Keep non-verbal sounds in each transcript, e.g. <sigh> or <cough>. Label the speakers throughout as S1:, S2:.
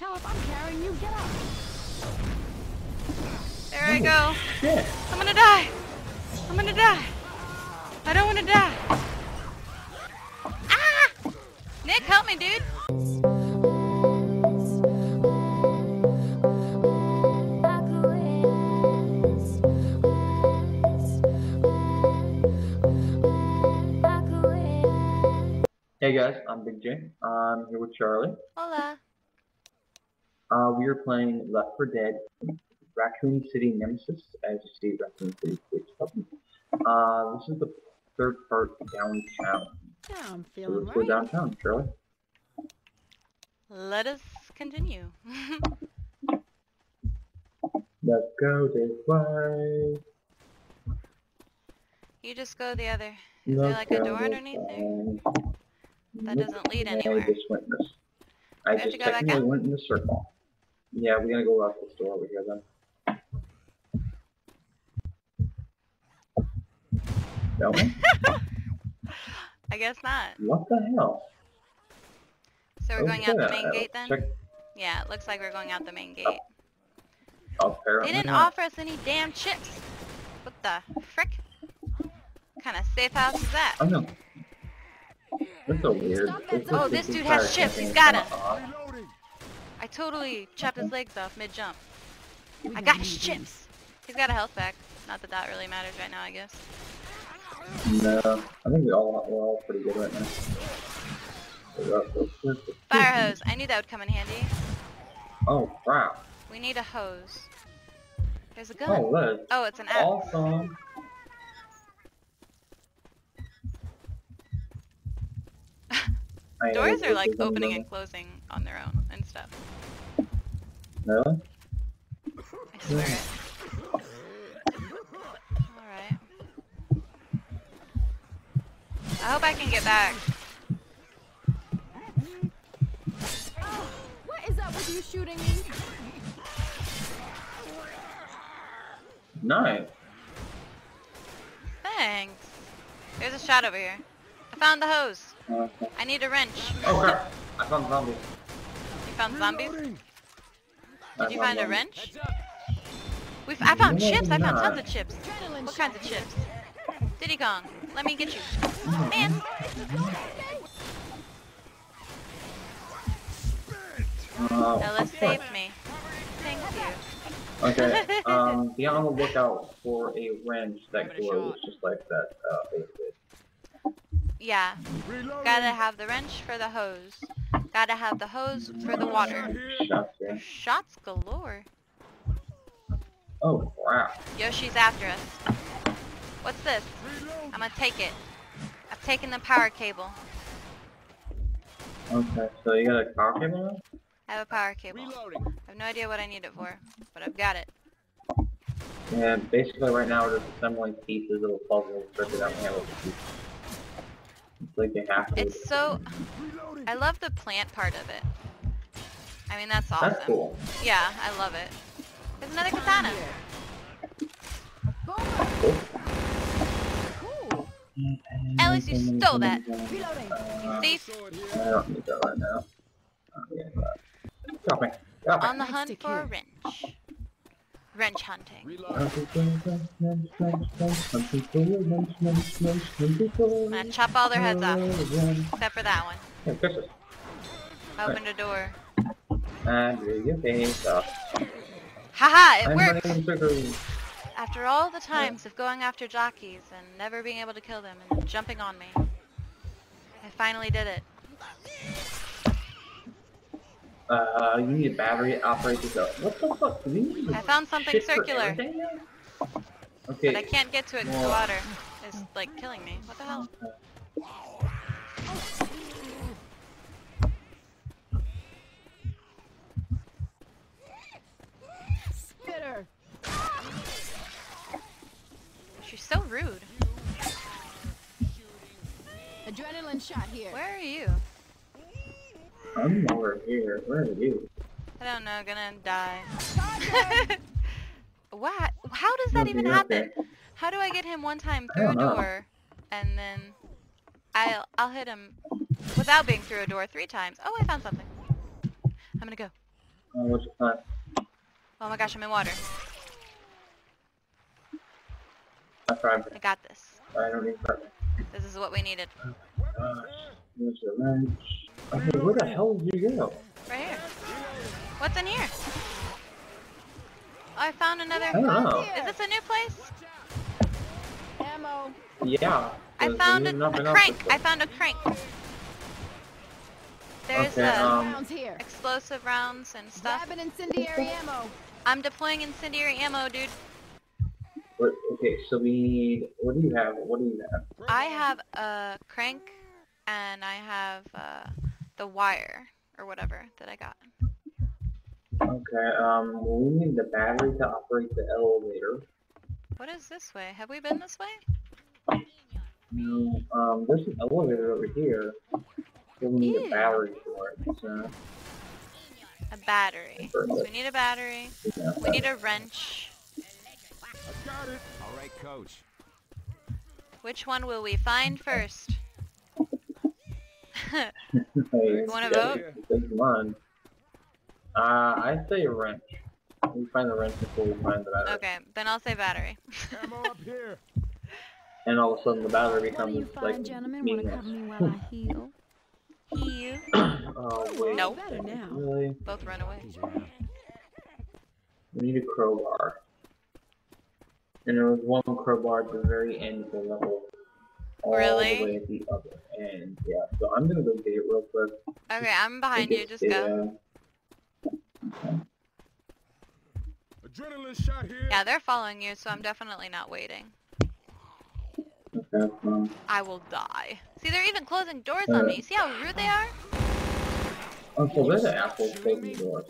S1: Hell, if I'm carrying you, get up.
S2: There I go.
S3: Shit.
S2: I'm gonna die. I'm gonna die. I don't wanna die. Ah! Nick, help me, dude.
S3: Hey guys, I'm Big J. I'm here with Charlie.
S2: Hola.
S3: Uh, we are playing Left 4 Dead Raccoon City Nemesis, as you see Raccoon City. Uh, this is the third part downtown.
S1: Yeah, I'm
S3: So let's go downtown, Charlie.
S2: Let us continue. <laughs>
S3: Let's go this way.
S2: you just go the other. Is there
S3: Let's
S2: like a door underneath there? That doesn't lead
S3: I
S2: anywhere.
S3: just went this. I
S2: We
S3: just
S2: to go back
S3: technically
S2: out?
S3: went in the circle. Yeah, we're gonna go out the store over here then. No? <laughs>
S2: I guess not.
S3: What the hell?
S2: So we're going out the main gate then?
S3: Check.
S2: Yeah, it looks like we're going out the main gate.
S3: Oh, apparently
S2: They didn't
S3: not.
S2: offer us any damn chips. What the frick? What kind of safe house is that?
S3: I know. That's so weird.
S1: Stop
S3: This
S2: Oh,
S3: is
S2: this dude has chips, He's got it.
S3: Uh-huh.
S2: I totally chopped his legs off mid-jump. I got his
S1: mm-hmm.
S2: chips. He's got a health pack. Not that that really matters right now, I guess.
S3: No, I think we all we're all pretty good right now.
S2: Fire hose. I knew that would come in handy.
S3: Oh crap!
S2: We need a hose. There's a gun.
S3: Oh, is
S2: Oh, it's an axe.
S3: awesome. <laughs>
S2: Doors are like opening and closing on their own and stuff.
S3: Really?
S2: I swear it. Alright. I hope I can get back.
S1: What is up with you shooting me?
S3: Nice.
S2: Thanks. There's a shot over here. I found the hose.
S3: Uh,
S2: I need a wrench.
S3: oh crap! I found the
S2: You found zombies? Did you find a wrench? We I found chips. I found tons of chips. What kinds of
S1: here.
S2: chips? Diddy Kong, let me get you. Man,
S3: Uh,
S2: Ellis saved me. Thank you.
S3: Okay. <laughs> Um, be on the lookout for a wrench that glows just like that. Uh, base.
S2: Yeah. Gotta have the wrench for the hose. Gotta have the hose for the water.
S3: Shots here.
S2: Shots galore.
S3: Oh crap!
S2: Yoshi's after us. What's this? I'm gonna take it. I've taken the power cable.
S3: Okay, so you got a power cable now?
S2: I have a power cable. I have no idea what I need it for, but I've got it.
S3: Yeah, basically right now we're just assembling pieces of a puzzle so that we have a piece. It's like you have to.
S2: It's so... I love the plant part of it. I mean, that's awesome.
S3: That's cool.
S2: Yeah, I love it. There's another katana.
S1: Cool.
S2: At least you stole that.
S1: Reloading.
S3: Uh,
S2: Thief,
S3: I don't need that right now. But- Stop me. Stop me.
S2: on the hunt for a wrench. Wrench hunting. I'm gonna chop all their heads off, except for that one.
S3: Yeah.
S2: Opened a door.
S3: And here you face up.
S2: Haha, it
S3: I'm
S2: worked! After all the times of going after jockeys and never being able to kill them and jumping on me, I finally did it.
S3: Uh, you need a battery operated up. What the fuck? Do we need
S2: I found something circular.
S3: Okay.
S2: but I can't get to it 'cause the water is like killing me. What the hell?
S1: Spitter.
S2: She's so rude.
S1: Adrenaline shot here.
S2: Where are you?
S3: I'm over here. Where are you?
S2: I don't know, gonna die. <laughs> what? How does that even
S3: okay.
S2: happen? How do I get him one time through a
S3: don't know.
S2: door, and then I'll I'll hit him without being through a door three times? Oh, I found something. I'm gonna go.
S3: What's your plan?
S2: Oh my gosh, I'm in water.
S3: I.
S2: I got this.
S3: I don't need.
S2: This is what we needed.
S3: Uh, there's the wrench. Okay, where the hell did you go?
S2: Right here. What's in here? Oh, I found another.
S3: I don't know.
S2: Is this a new place?
S1: Ammo.
S3: Yeah.
S2: I found a,
S3: really
S2: a crank. I found a crank. There's
S3: Okay,
S2: uh,
S3: um,
S1: Rounds here.
S2: explosive rounds and stuff.
S1: Grab an incendiary ammo.
S2: I'm deploying incendiary ammo, dude.
S3: What, okay, so we need. What do you have? What do you have?
S2: I have a crank and I have uh, the wire or whatever that I got.
S3: Okay, um, we need the battery to operate the elevator.
S2: What is this way? Have we been this way?
S3: No, um, there's an elevator over here. So we need
S2: Ew.
S3: a battery for it. So,
S2: A battery. So we need a battery.
S3: yeah.
S2: We need a wrench.
S4: I got it. All right, coach.
S2: Which one will we find first?
S3: Hey,
S2: wanna
S3: yeah,
S2: vote?
S3: Take one. Uh, I say a wrench. We find the wrench before we find the battery.
S2: okay, then I'll say battery.
S4: Ammo <laughs> up here.
S3: And all of a sudden the battery
S1: What do you
S3: becomes
S1: fine
S3: like
S1: gentlemen want to
S3: meaningless.
S1: cover me while I heal? <coughs> <coughs>
S2: You
S3: oh wait.
S2: Nope.
S1: Now.
S3: Really?
S2: both run away.
S3: We need a crowbar. And there was one crowbar at the very end of the level. All
S2: Really?
S3: the way at the other end. Yeah. So I'm gonna go get it real quick.
S2: Okay, I'm behind you. Just go.
S3: uh,
S4: Adrenaline shot here.
S2: Yeah, they're following you, so I'm definitely not waiting.
S3: Okay,
S2: I will die. See, they're even closing doors on me. See how rude they are?
S3: oh, so there's an apple closing doors.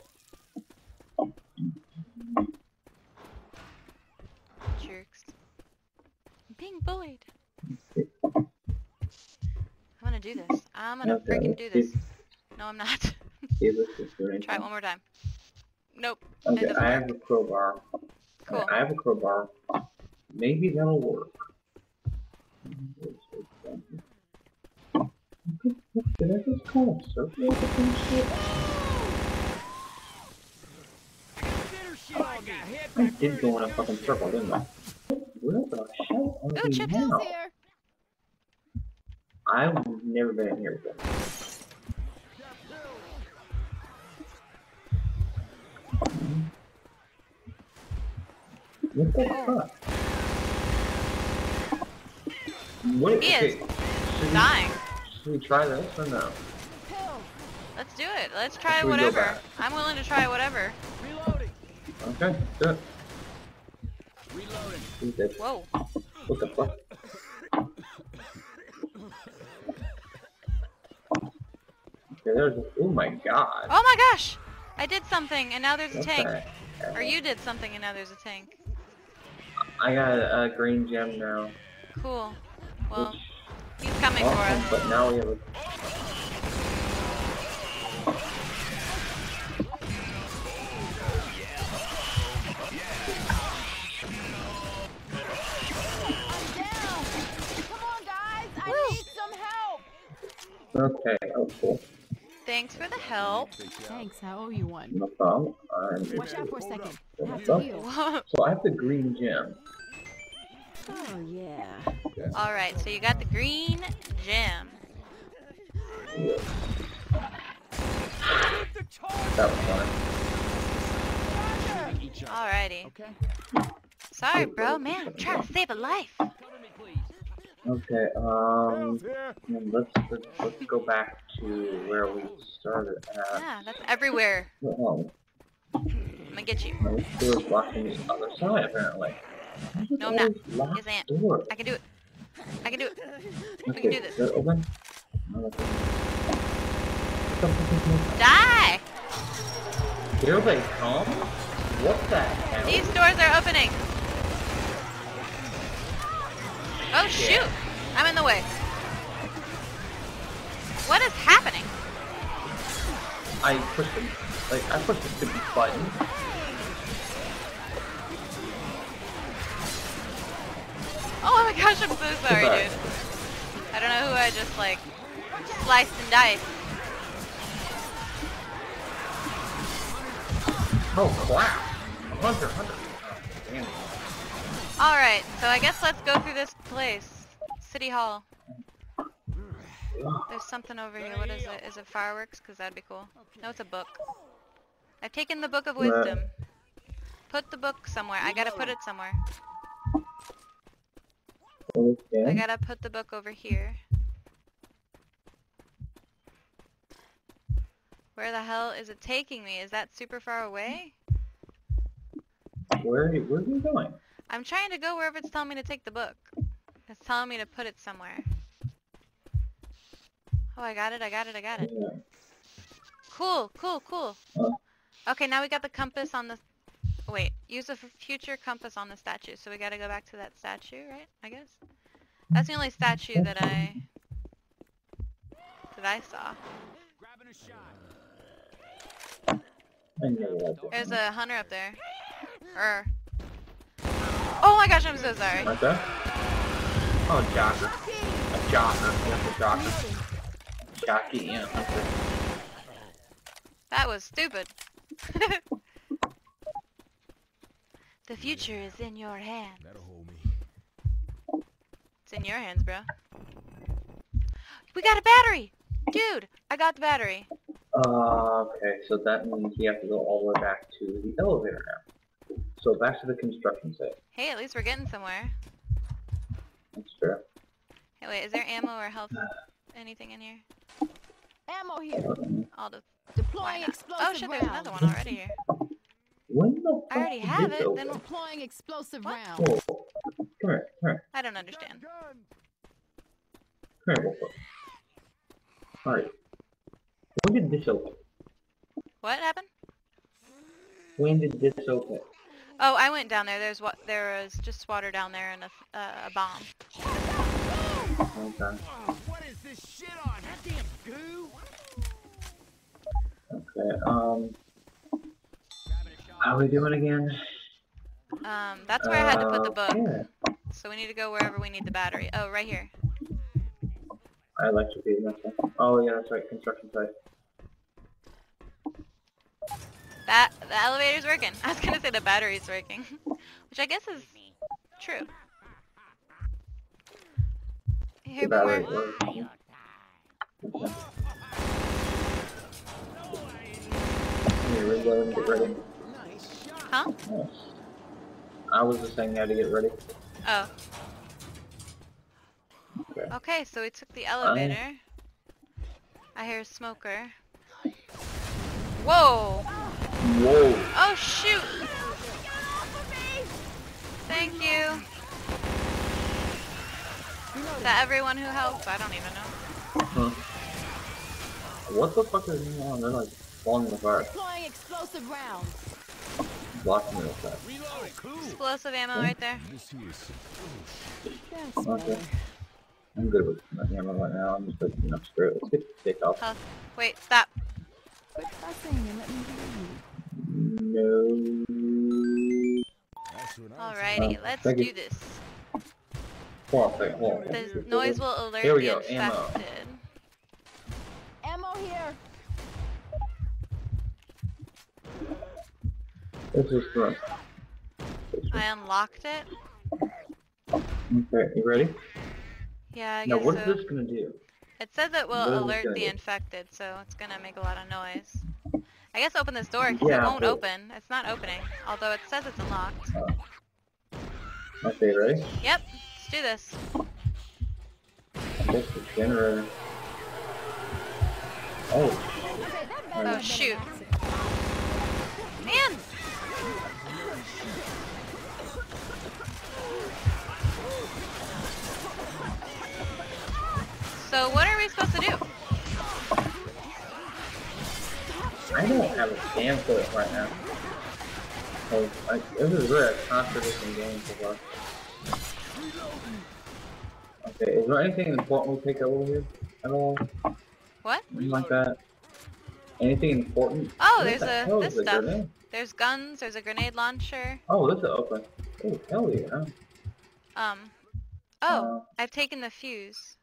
S2: Jerks. I'm being bullied. I'm gonna do this. I'm gonna
S3: Okay,
S2: freaking do this. No, I'm not.
S3: See if this is <laughs>
S2: Try it one more time. Nope.
S3: Okay, I have a crowbar.
S2: Cool.
S3: I have a crowbar. Maybe that'll work. Did I just call a circle with the shit? I did go in a fucking circle, didn't I? Where the hell are
S2: Ooh,
S3: we
S2: chips.
S3: now?
S1: Here.
S3: I've never been in here before. What the fuck? What?
S2: He is
S3: okay, should we-
S2: Dying.
S3: Should we try this or no?
S2: Let's do it. Let's try
S3: Should we go
S2: whatever. I'm willing to try whatever.
S4: Reloading.
S3: Okay, good.
S4: Reloading.
S3: Do this.
S2: Whoa.
S3: What the fuck? There's. Oh my god.
S2: Oh my gosh! I did something and now there's a tank. Or you did something and now there's a tank.
S3: I got a, a green gem now.
S2: Cool. Well,
S3: which
S2: he's coming for us.
S3: but now we have a. Okay, oh cool.
S2: Thanks for the help.
S1: Thanks. I owe you one.
S3: No problem. I'm,
S1: Watch out for a second. I have
S3: What's
S1: to
S3: so I have the green gem.
S1: Oh yeah.
S2: Alright, so you got the green gem.
S3: That was fun.
S2: Alrighty.
S4: Okay.
S2: Sorry, bro. Man, I'm trying to save a life.
S3: Okay, um,
S4: Bill's here.
S3: and let's, let's let's go back to where we started at.
S2: Yeah, that's everywhere.
S3: Oh,
S2: I'm gonna get you.
S3: no, this door's blocking the other side apparently.
S2: No, I'm not. Yes, I am.
S3: door.
S2: I can do it. I can do it.
S3: Okay,
S2: can do this.
S3: is it open? No, it's open. What the fuck is
S2: Die!
S3: Here they come? What the hell?
S2: These doors are opening. Oh shoot! I'm in the way. What is happening?
S3: I pushed it. Like, I pushed the stupid button.
S2: Oh my gosh, I'm so sorry, dude. I don't know who I just like sliced and diced.
S3: Oh crap! Hunter, Hunter. Oh, damn it.
S2: Alright, so I guess let's go through this place. City Hall. There's something over here. What is it? Is it fireworks? Because that'd be cool. No, it's a book. I've taken the Book of Wisdom. Put the book somewhere. I gotta put it somewhere. I gotta put the book over here. Where the hell is it taking me? Is that super far away?
S3: Where, where are you going?
S2: I'm trying to go wherever it's telling me to take the book. It's telling me to put it somewhere. Oh, I got it, I got it, I got it. Cool, cool, cool. Okay, now we got the compass on the... Wait, use f- future compass on the statue. So we gotta go back to that statue, right? I guess? That's the only statue that I... that I saw.
S4: A.
S2: There's a hunter up there. Er. Oh my gosh, I'm so sorry.
S3: Like that? Oh, Jocker. A Jocker. Yes, a Jocker. Jockey, yeah.
S2: That was stupid. <laughs> the future is in your hands.
S4: That'll hold me.
S2: It's in your hands, bro. We got a battery! Dude, I got the battery.
S3: Uh, okay, so that means we have to go all the way back to the elevator now. So back to the construction site.
S2: Hey, at least we're getting somewhere.
S3: That's fair.
S2: Hey, wait, is there ammo or health? Anything in here?
S1: Ammo here.
S2: All the...
S1: Deploying
S2: Why not?
S1: explosive
S2: Oh shit, there's
S1: rounds.
S2: another one already here.
S3: When the fuck
S2: I already have
S3: this
S2: it,
S3: open?
S2: then
S1: Deploying explosive
S2: What?
S1: rounds.
S3: Whoa. Come here, come here,
S2: I don't understand.
S4: Gun.
S3: come here, Wolfo. Alright. When did this open?
S2: What happened?
S3: When did this open?
S2: Oh, I went down there. There's what there was just water down there and a, f- uh, a bomb.
S3: Okay.
S4: What is this shit on? That damn goo.
S3: Okay, um,
S4: Grabbing a shot.
S3: how are we doing again?
S2: Um, that's where I had to put the
S3: Uh,
S2: book.
S3: Yeah.
S2: So we need to go wherever we need the battery. Oh, right here.
S3: I electrocuted myself. Oh yeah, that's right, construction site.
S2: That the elevator's working. I was gonna say the battery's working, <laughs> which I guess is true. Hey,
S3: The
S2: but
S3: battery
S2: where-
S3: works. Okay. Here, get ready.
S2: Huh?
S3: I was just saying how to get ready.
S2: Oh.
S3: Okay.
S2: Okay, so we took the elevator. I hear a smoker. Whoa!
S3: Whoa!
S2: Oh shoot! Thank you. Is that everyone who helped? I don't even know.
S3: Huh. What the fuck are you on? They're like falling apart,
S1: Deploying explosive rounds.
S3: blocking me with that.
S2: Explosive ammo right there.
S1: That's
S3: Okay. I'm good with my hammer right now. I'm just like, you know, screw it. Let's get the stick off.
S2: Health. Wait, stop.
S1: Quit fussing and let me hear you.
S3: No.
S4: That's
S2: Alrighty,
S3: Uh,
S2: let's
S3: thank you.
S2: do this.
S3: Hold on a second. Hold on.
S2: The noise will alert
S3: Here we
S2: the
S3: go, ammo.
S2: infected.
S1: Ammo here.
S3: This is fun.
S2: I unlocked it.
S3: Okay, you ready?
S2: Yeah, I
S3: Now,
S2: guess
S3: what is
S2: so.
S3: this gonna do?
S2: It says it will
S3: is
S2: alert the
S3: do?
S2: infected, so it's gonna make a lot of noise. I guess open this door because
S3: Yeah,
S2: it won't
S3: but-
S2: open. It's not opening, although it says it's unlocked.
S3: Uh, okay, ready?
S2: Yep, let's do this.
S3: I guess the generator. Oh,
S2: Oh,
S1: have been an
S2: shoot. Man! So what are we supposed to do?
S3: I don't have a for it right now. Oh, I, this is really a contradicting game so far. Okay, is there anything important we pick up over here at all?
S2: What?
S3: Anything like that? Anything important?
S2: Oh,
S3: What
S2: there's
S3: the
S2: a- this
S3: a
S2: stuff.
S3: grenade?
S2: There's guns, there's a grenade launcher.
S3: Oh, this is open. Oh, hell yeah.
S2: Um, oh,
S3: Uh,
S2: I've taken the fuse.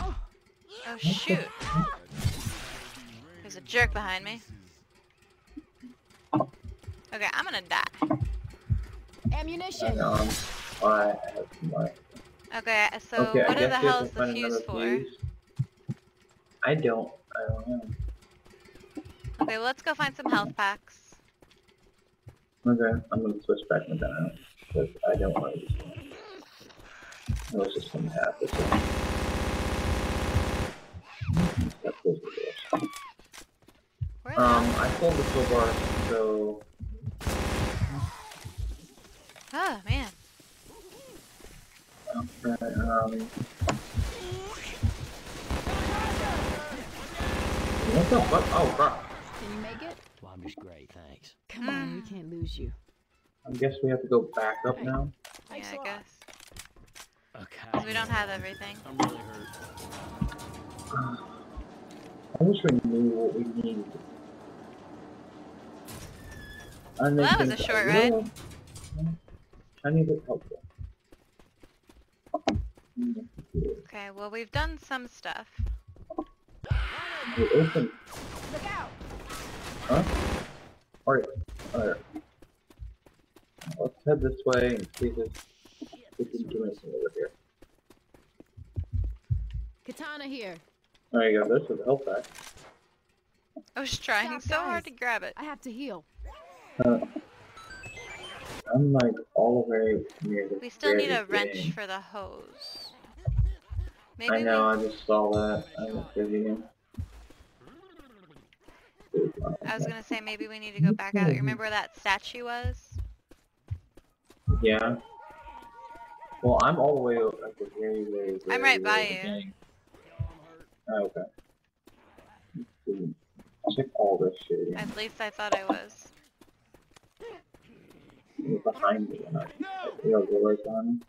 S2: Oh shoot. There's a jerk behind me. Okay, I'm gonna die.
S1: Ammunition.
S3: Um, I have.
S2: Okay, so
S3: okay,
S2: what the hell is the fuse for?
S3: fuse. I don't. I don't know.
S2: Okay, well, let's go find some health packs.
S3: Okay, I'm gonna switch back to that because I don't want to. Just... I was just gonna have this. That closes the doors.
S2: Where the
S3: Um. I pulled the tool bar, so
S2: Oh, man.
S3: okay, um. What the fuck? Oh, crap.
S1: Can you make it?
S4: Well, I'm just great, thanks.
S1: Come on, we can't lose you.
S3: I guess we have to go back up now.
S2: Yeah,
S1: Thanks a
S2: I
S1: lot.
S2: guess.
S4: Okay.
S2: We don't have everything.
S4: I'm really hurt. <sighs>
S3: I wish we knew what we needed. I
S2: Well, that was a short
S3: I
S2: ride.
S3: will. I need it helpful.
S2: Okay, well, we've done some stuff.
S3: We open.
S1: Look out!
S3: Huh? Alright. Alright. Let's head this way and see if we can do anything over here.
S1: Katana here.
S3: There you go. This is a health pack.
S2: I was trying
S1: Stop,
S2: so hard to grab it.
S1: I have to heal.
S3: Uh, I'm like all the way near the
S2: We still need a wrench for the hose.
S3: I know,
S2: we...
S3: I just saw that. I was busy.
S2: I was gonna say maybe we need to go back out. You remember where that statue was?
S3: Yeah. Well, I'm all the way at the very, very, very
S2: I'm right by you.
S3: Oh, okay. Check all this shit.
S2: At least I thought I was.
S3: You're behind me. And I, you're right behind.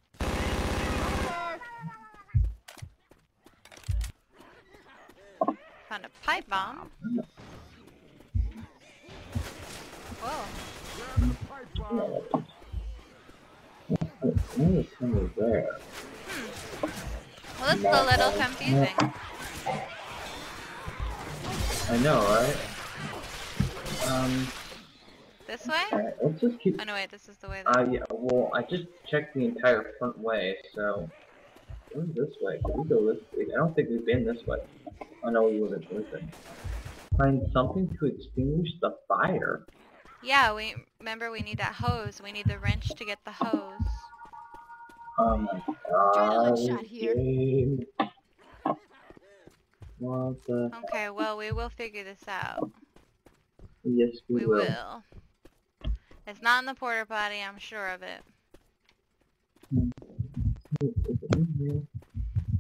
S2: Found a pipe bomb. Whoa.
S3: Where is there?
S2: Well, this is a little confusing.
S3: I know, right? Um,
S2: This way?
S3: alright, let's just keep
S2: Oh no, wait, this is the way that...
S3: Uh, yeah, well, I just checked the entire front way, so... Where's this way? Can we go this way? I don't think we've been this way. Oh no, we wouldn't listen. Find something to extinguish the fire.
S2: Yeah, we remember we need that hose. We need the wrench to get the hose.
S3: Oh my god.
S1: Adrenaline shot here.
S3: game. What the...
S2: Okay, well, we will figure this out.
S3: Yes, we,
S2: We
S3: will.
S2: will. It's not in the porter potty, I'm sure of it?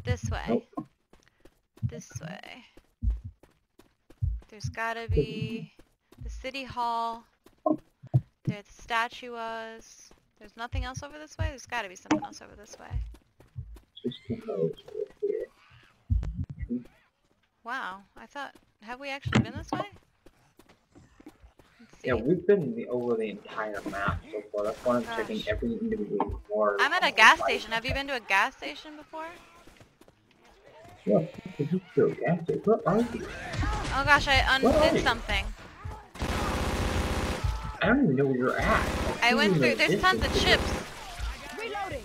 S2: This way.
S3: Nope.
S2: This way. There's gotta be the city hall. There the statue was. There's nothing else over this way? There's gotta be something else over this way. Wow, I thought... Have we actually been this way? Let's see.
S3: Yeah, we've been the, over the entire map so far. That's why I'm oh,
S2: checking
S3: every individual door.
S2: I'm at a gas station. Have you been to a gas station before?
S3: What? Did you go gas station? Where are you?
S2: Oh gosh, I
S3: Where
S2: undid something.
S3: I don't even know where you're at.
S2: I
S3: see
S2: went through... There's tons of chips.
S1: Reloading.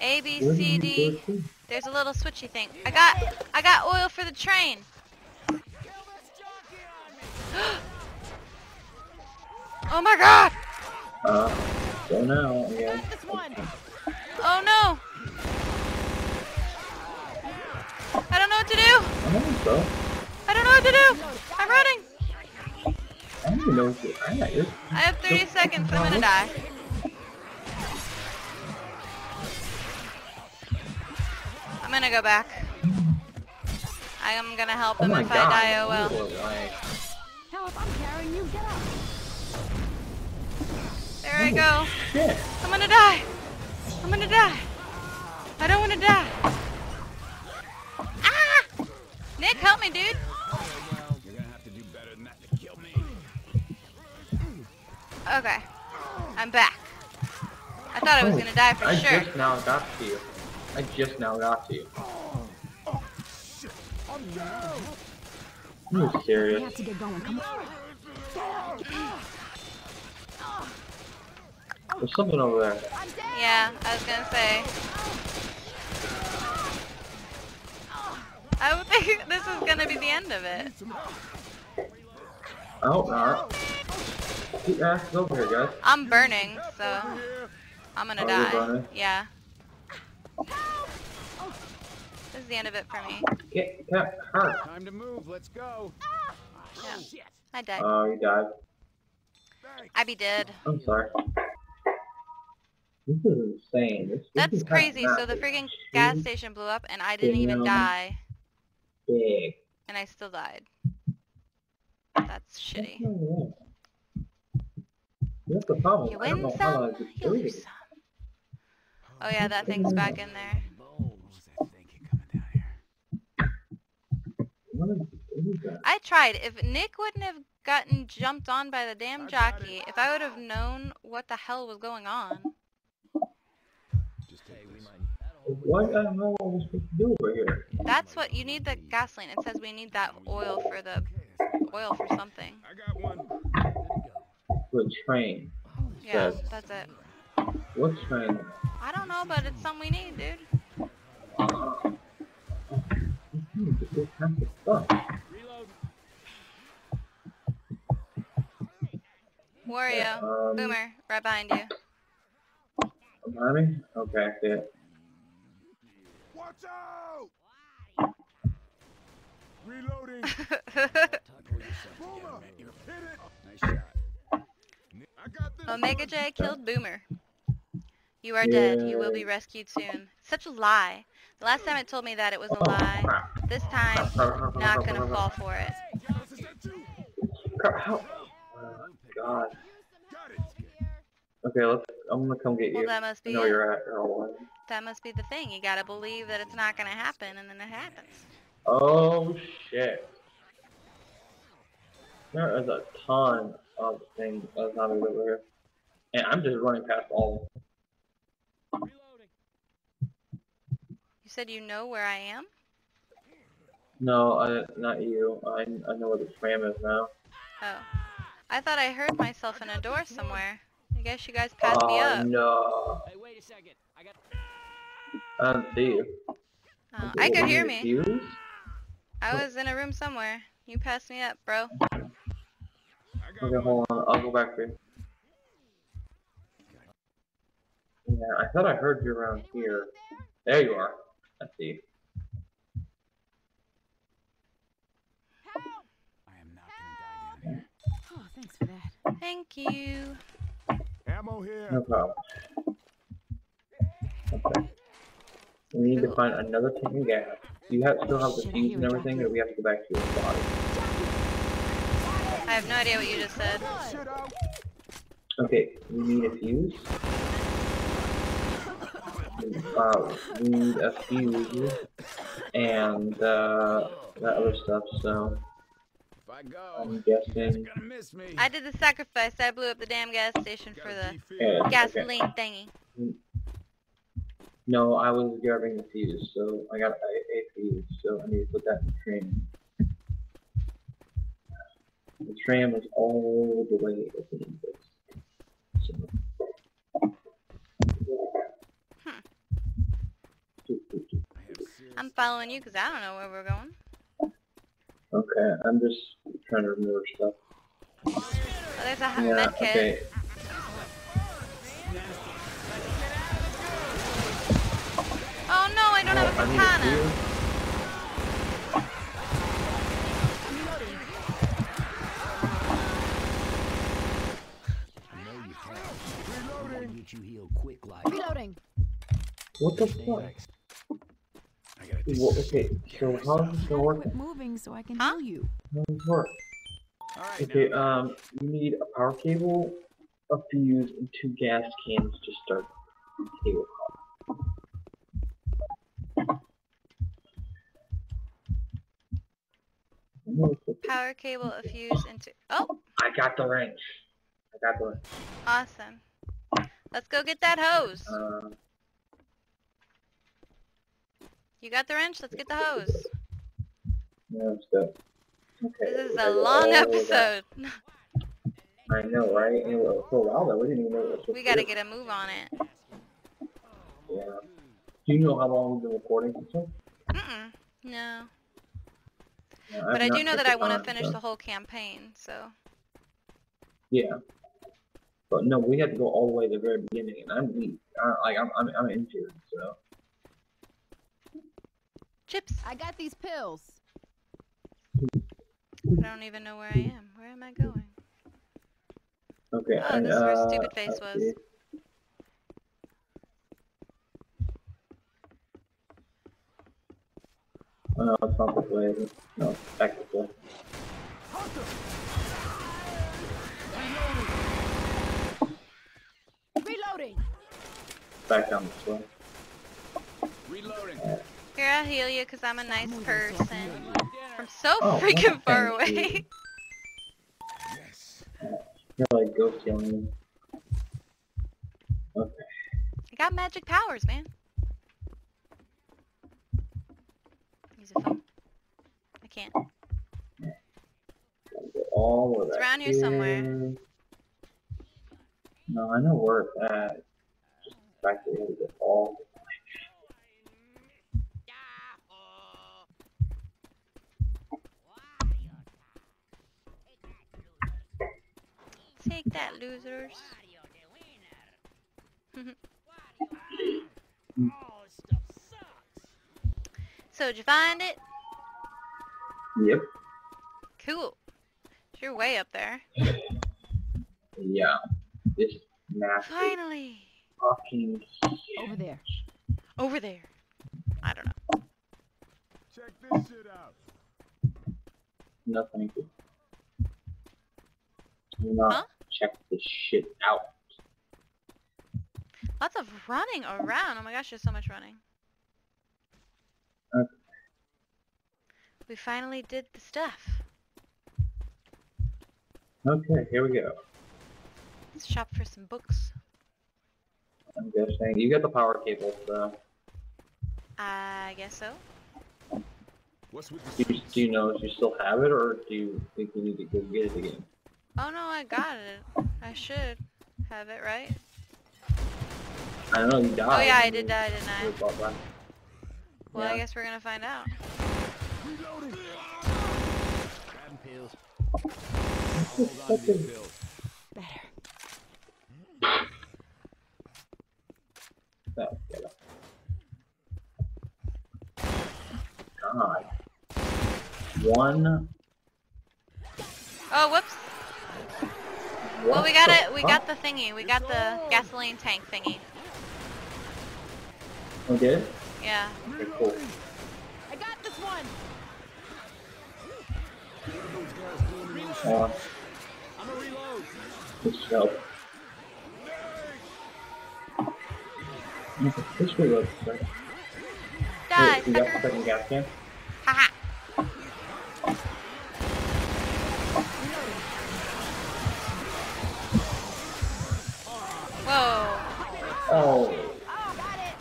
S2: A, B,
S3: Where did
S2: C,
S3: you
S2: D.
S3: go to?
S2: There's a little switchy thing. I got... I got oil for the train. <gasps> <gasps> <gasps> oh my god!
S3: Uh, don't know. Yeah.
S1: This one.
S2: Oh no! I don't know what to do!
S3: I don't think so.
S2: I don't know what to do! I'm running!
S3: I don't even know where you're at.
S2: I have 30 seconds, I'm gonna die. I'm gonna go back. I am gonna help
S3: oh
S2: him
S3: my
S2: if
S3: god.
S2: I die, oh well.
S3: You
S1: Help, I'm carrying you. Get up.
S2: There I go.
S3: shit.
S2: I'm gonna die! I'm gonna die! I don't wanna die! Ah! Nick, help me, dude!
S4: You're gonna have to do better than that to kill me.
S2: Okay. I'm back. I thought I was
S3: Oh,
S2: gonna die for
S3: I
S2: sure.
S3: I just now got to you. I just now got to you. Are you
S1: We
S3: serious?
S1: have to get going. Come on. <clears throat>
S3: There's something over there.
S2: Yeah, I was gonna say. I would think <laughs> this is gonna be the end of it.
S3: I hope not. Get your asses over here, guys.
S2: I'm burning, so I'm gonna
S3: Oh, you're
S2: die. Yeah. This is the end of it for me.
S3: Get, get hurt.
S4: Time to move. Let's go.
S2: Yeah.
S4: Shit.
S2: I died.
S3: Oh, you died.
S4: Thanks.
S2: I be dead.
S3: I'm sorry. This is insane. This, this
S2: That's
S3: is
S2: crazy. So the freaking gas station blew up and I didn't even die.
S3: Big.
S2: And I still died. That's shitty.
S3: Oh, yeah. That's the problem.
S2: You win some, you lose some. Oh yeah, that thing's back in there.
S4: Bones. What was that thinking coming down here?
S3: What is, what is that?
S2: I tried. If Nick wouldn't have gotten jumped on by the damn jockey, if I would have known what the hell was going on.
S4: Just take this.
S3: What the hell are supposed to do over here?
S2: That's what you need the gasoline. It says we need that oil for the oil for something.
S4: I got one.
S3: For a train.
S2: Yeah,
S3: Says.
S2: that's it.
S3: What train?
S2: I don't know, but it's something we need, dude.
S3: Uh, this kind of stuff.
S4: Reload.
S2: Wario,
S3: Um,
S2: Boomer, right behind you.
S3: Behind me? Okay, I see it.
S4: Watch out! Reloading. <laughs> Boomer, hit it. Nice shot. I got this.
S2: Omega J killed Boomer. You are dead. You will be rescued soon. Such a lie. The last time it told me that it was a lie. This time, not gonna fall for it.
S4: This is that too.
S3: Crap, help. Oh, God. Okay, let's. I'm gonna come get
S2: Well,
S3: you.
S2: that must
S3: I know
S2: it.
S3: you're at Errol.
S2: That must be the thing. You gotta believe that it's not gonna happen, and then it happens.
S3: Oh shit. There is a ton of things of zombies over here. And I'm just running past all of them.
S4: Reloading.
S2: You said you know where I am?
S3: No, I, not you. I, I know where the tram is now.
S2: Oh. I thought I heard myself in a door somewhere. I guess you guys passed me
S3: Oh
S2: up.
S3: no.
S4: Hey, wait a second. I got.
S3: Um, I don't see you.
S2: Oh, I could hear me.
S3: Fuse?
S2: I was in a room somewhere. You passed me up, bro.
S3: Okay, hold on. I'll go back for you. Yeah, I thought I heard you around here. There you are. I see you.
S4: I am not gonna die.
S1: Oh, thanks for that.
S2: Thank you.
S4: Ammo here.
S3: No problem. Okay. We need to find another tank of gas. Do you have still have the
S1: Shit,
S3: fuse and everything, or do we have to go back to your body?
S2: I have no idea what you just said.
S3: Okay, we need a fuse. Uh, we need a fuse and uh, that other stuff. So
S4: If I go,
S3: I'm
S4: you guys are
S3: guessing.
S4: gonna miss me.
S2: I did the sacrifice. I blew up the damn gas station for the
S3: Yeah, okay.
S2: gasoline thingy.
S3: No, I was grabbing the fuse, so I got a, a fuse, so I need to put that in the tram. The tram is all the way.
S4: I have serious-
S2: I'm following you because I don't know where we're going.
S3: Okay, I'm just trying to remember stuff.
S2: Oh, there's a
S3: Yeah,
S2: med kit.
S3: okay.
S2: Have
S3: need a
S2: katana.
S4: I you can. Reloading. Get you healed quick like.
S1: Reloading.
S3: What the fuck?
S4: Next. I gotta
S3: Well, okay, so how does this gonna work?
S1: Moving so I can
S2: Huh?
S1: heal you.
S3: How does this work?
S4: All right.
S3: Okay,
S4: now.
S3: um, you need a power cable, a fuse, and two gas cans to start the cable. I'm gonna put the-
S2: Power cable, a fuse, into. Oh,
S3: I got the wrench. I got the wrench.
S2: awesome. Let's go get that hose.
S3: Uh,
S2: You got the wrench? Let's get the hose.
S3: yeah, let's go. Okay.
S2: This is a long
S3: all the way back.
S2: episode.
S3: I know, right? And for a while there, we didn't even know what was
S2: We gotta get a move on it.
S3: Yeah. Do you know how long we've been recording this one?
S2: Mm-mm. No.
S3: Yeah,
S2: But
S3: I've
S2: I
S3: not
S2: do know that I want to finish
S3: so-
S2: the whole campaign, so.
S3: Yeah. But no, we had to go all the way to the very beginning, and I'm weak. I, like I'm, I'm, I'm injured, so.
S2: Chips!
S1: I got these pills.
S2: I don't even know where I am. Where am I going?
S3: Okay.
S2: Oh,
S3: and,
S2: this is where
S3: uh,
S2: Stupid Face
S3: let's
S2: was.
S3: see. No, it's not this way. is? No, it's back this way.
S1: Reloading.
S3: Back down this way.
S4: Reloading.
S2: Here, I'll heal you because I'm a nice person. From so
S3: Oh,
S2: freaking
S3: well,
S2: far away. <laughs>
S4: Yes.
S3: You're like ghost healing. Okay.
S2: I got magic powers, man. Use a phone. I can't.
S3: All the way
S2: It's around here somewhere.
S3: No, I know where it's at. Just the that to go all
S2: Take that, losers. <laughs> Mm. So, did you find it?
S3: Yep.
S2: Cool. You're way up there. <laughs>
S3: Yeah. This massive
S2: Finally!
S3: fucking
S1: Over there.
S2: Over there. I don't know.
S4: Check this shit out.
S3: No, thank you. Do not
S2: Huh?
S3: check this shit out.
S2: Lots of running around. Oh my gosh, there's so much running.
S3: Okay.
S2: We finally did the stuff.
S3: Okay, here we go.
S2: Let's shop for some books.
S3: I'm guessing you got the power cable, so
S2: I guess so.
S4: What's with the
S3: do you, do you know if you still have it, or do you think we need to go get it again?
S2: Oh no, I got it. I should have it, right?
S3: I don't know you died.
S2: Oh yeah, I did die, didn't I?
S3: You bought that.
S2: Well, I guess we're gonna find out.
S4: Reloading.
S5: Pills.
S4: Hold on to pills.
S1: Better.
S3: No, get up. God. One.
S2: Oh, whoops. Well, we got it. We got the thingy. We got the gasoline tank thingy.
S3: We did?
S2: Yeah.
S3: Okay, cool.
S1: I got this one.
S4: Those guys doing the motion.
S3: Uh,
S4: I'm a reload.
S3: this should help. Okay, This reload, right?
S2: Die,
S3: Wait, you got the
S2: sucker.
S3: second gas can?
S2: Haha. Whoa.
S3: Oh,
S1: Oh, got it.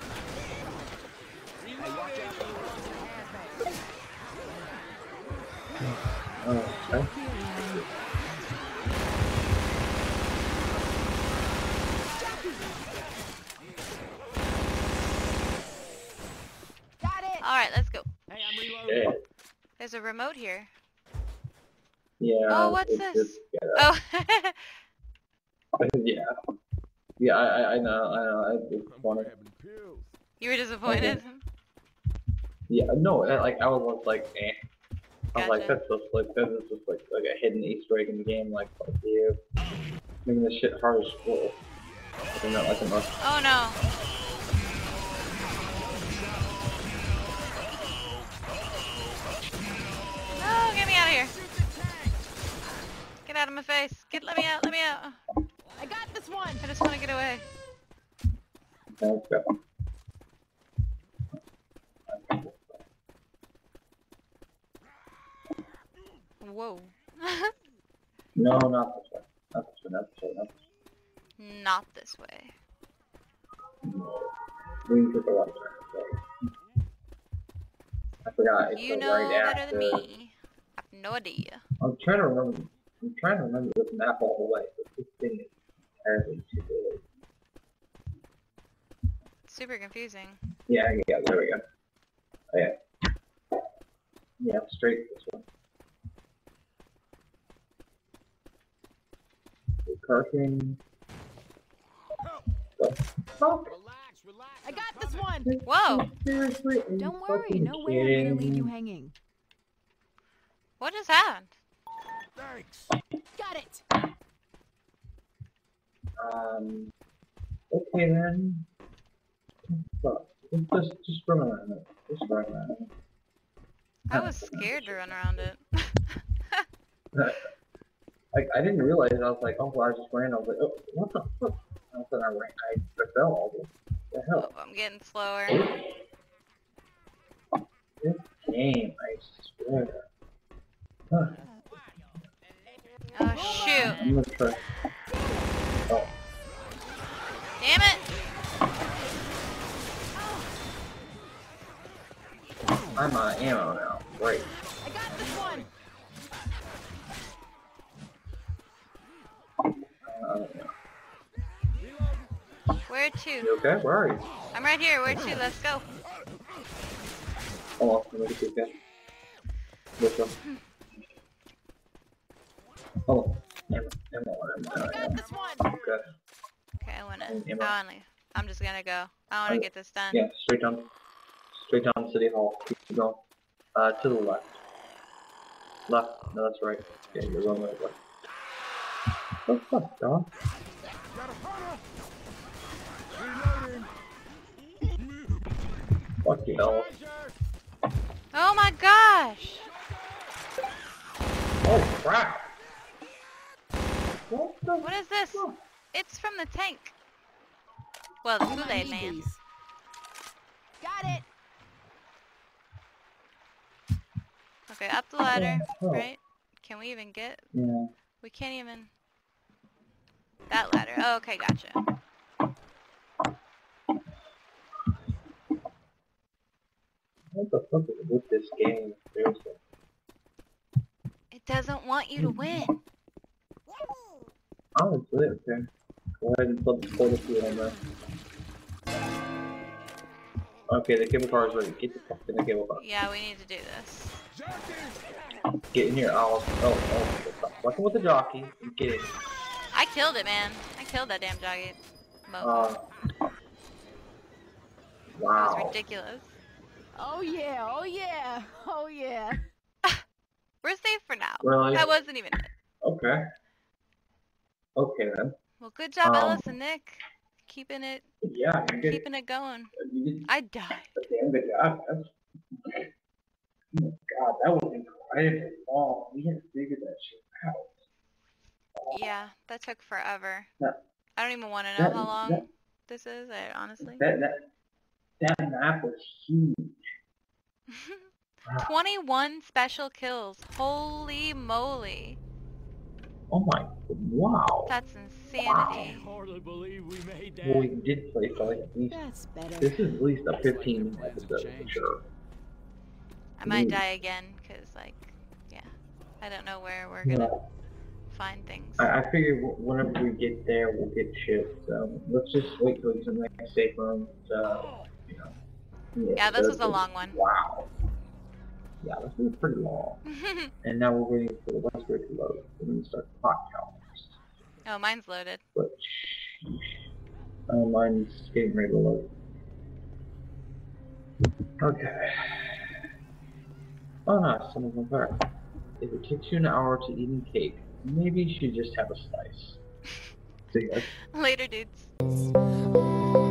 S3: oh, okay.
S1: Got it.
S2: Alright, let's go.
S5: Hey, I'm reloading.
S3: Shit.
S2: There's a remote here.
S3: Yeah.
S2: Oh, what's this?
S3: just get.
S2: Oh. <laughs>
S3: yeah. Yeah, I, I, I know, I know. I just
S4: I'm
S3: wanted.
S4: pills.
S2: you were disappointed? <laughs>
S3: Yeah, no, like I was like, eh. I was like, that's just like that is just like like a hidden Easter egg in the game. Like, fuck you, making this shit hard to scroll. Like, not like must.
S2: Oh no. No, get me out of here. Get out of my face. Get, let me out, let me out.
S1: I got this one.
S2: I just want to get away.
S3: Let's
S2: Whoa.
S3: No, not this way. Not this way. Not this way. Not this
S2: Not this way.
S3: way. No. We take a left turn. I forgot. It's
S2: You know
S3: right
S2: better
S3: after.
S2: than me. I have no idea.
S3: I'm trying to remember. I'm trying to remember this map all the way, but this thing is entirely too big.
S2: Super confusing.
S3: Yeah, yeah, there we go. Oh, yeah. Yeah, straight this one. Parking. What?
S5: Relax, relax.
S1: I got this one.
S2: Whoa!
S3: Seriously?
S1: Don't worry, no way I'm gonna leave you hanging.
S2: What just happened?
S5: Thanks.
S1: Got it.
S3: Um. Okay then. Fuck. Just, just run around it. Just run around it.
S2: I was scared to run around it. <laughs> <laughs>
S3: Like I didn't realize. I was like, oh, well, I just ran. I was like, oh, what the fuck? And then I ran. I, fell. all the the
S2: oh,
S3: hell?
S2: I'm getting slower.
S3: This game, I swear. Huh,
S2: Oh shoot!
S3: I'm gonna try. Oh,
S2: Damn it!
S3: I'm out of ammo now. Great.
S1: I got this one.
S3: Uh,
S2: Where to?
S3: you okay? Where are you?
S2: I'm right here. Where to? Let's go.
S3: Oh, let me get that. This one. Oh, ammo, ammo, ammo, ammo.
S1: got this one.
S3: Okay.
S2: Okay, I wanna.
S3: Ammo.
S2: I wanna. I'm just gonna go. I wanna get this done.
S3: Yeah, straight down, straight down City Hall. Keep going. Uh, to the left. Left. No, that's right. Yeah, you're going right left. What the fuck, dog?
S4: Got a hunter. Reloading.
S3: Fuck you, hell.
S2: Oh my gosh!
S3: Oh crap! What the?
S2: What is this?
S3: fuck?
S2: It's from the tank. Well, the
S1: I
S2: Kool-Aid man.
S1: these. Got it.
S2: Okay, up the ladder.
S3: Oh, oh.
S2: Right? Can we even get?
S3: Yeah.
S2: We can't even. That ladder. Oh, okay, gotcha.
S3: What the fuck is with this game? Seriously.
S2: It doesn't want you to win.
S3: Honestly, okay. Go ahead and put the photo field on there. Okay, the cable car is ready. Get the fuck in the cable car.
S2: Yeah, we need to do this.
S3: Get in here. I'll. Oh, oh. oh Stop fucking with the jockey. and Get in.
S2: I killed it, man. I killed that damn jockey. Mofo.
S3: Uh.
S2: That was ridiculous.
S1: Oh yeah. Oh yeah. Oh yeah. <laughs>
S2: We're safe for now.
S3: Really?
S2: That wasn't even it.
S3: Okay. Okay then.
S2: Well, good job,
S3: Um,
S2: Ellis and Nick. Keeping it,
S3: Yeah, you did.
S2: keeping it going.
S3: Did
S2: I died.
S3: a damn good job. That's. Oh my god, that was incredibly long. We had to figure that shit out.
S2: Yeah, that took forever.
S3: That-
S2: I don't even want to know
S3: that-
S2: how long
S3: that-
S2: this is. I honestly.
S3: That that that map was huge. <laughs>
S2: 21 special kills. Holy moly.
S3: Oh my, wow.
S2: That's insanity.
S5: Hardly believe we made
S3: Well, we did play for like at least.
S1: That's better.
S3: This is at least a
S5: Looks like
S3: 15
S5: plans have
S3: episode for sure.
S2: I might
S3: Ooh.
S2: die again because, like, yeah. I don't know where we're gonna find things.
S3: I, I figure wh- whenever we get there, we'll get shit. So let's just wait till it's in the next safe room. So, you know.
S2: Yeah, this was a long one.
S3: Wow. Yeah, this was pretty long. <laughs> And now we're waiting for the Westward to load. We're going to start the clock counters.
S2: oh, mine's loaded.
S3: Sheesh. Uh, mine's getting ready to load. Okay. Oh no, some of them are. If it takes you an hour to eat a cake, maybe she just have a slice. <laughs> See, that's
S2: Later, dudes.